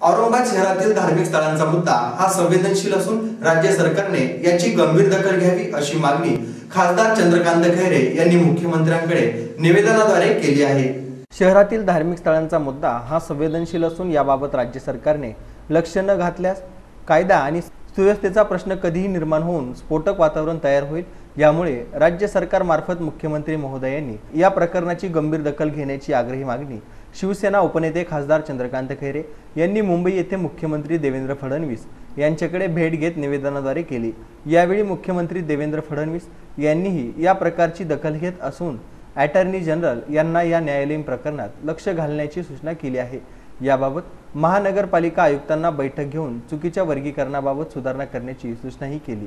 औरंगाबाद शहरातील धार्मिक स्थळांचा मुद्दा हा संवेदनशील असून राज्य सरकारने याची गंभीर दखल घ्यावी अशी मागणी खासदार चंद्रकांत खैरे यांनी मुख्यमंत्र्यांकडे निवेदनाद्वारे केली आहे. शहरातील धार्मिक स्थळांचा मुद्दा हा संवेदनशील असून याबाबत राज्य सरकारने लक्ष न घातल्यास कायदा आणि सुव्यवस्थेचा प्रश्न कधीही निर्माण होऊन स्फोटक वातावरण तयार होईल यामुळे राज्य सरकारमार्फत मुख्यमंत्री महोदयांनी या प्रकरणाची गंभीर दखल घेण्याची आग्रही मागणी शिवसेना उपनेते खासदार चंद्रकांत खैरे यांनी मुंबई येथे मुख्यमंत्री देवेंद्र फडणवीस यांच्याकडे भेट घेत निवेदनाद्वारे केली. यावेळी मुख्यमंत्री देवेंद्र फडणवीस यांनीही या प्रकारची दखल घेत असून अटर्नी जनरल यांना या न्यायालयीन प्रकरणात लक्ष घालण्याची सूचना केली आहे. याबाबत महानगरपालिका आयुक्तांना बैठक घेऊन चुकीच्या वर्गीकरणाबाबत सुधारणा करण्याची सूचनाही केली.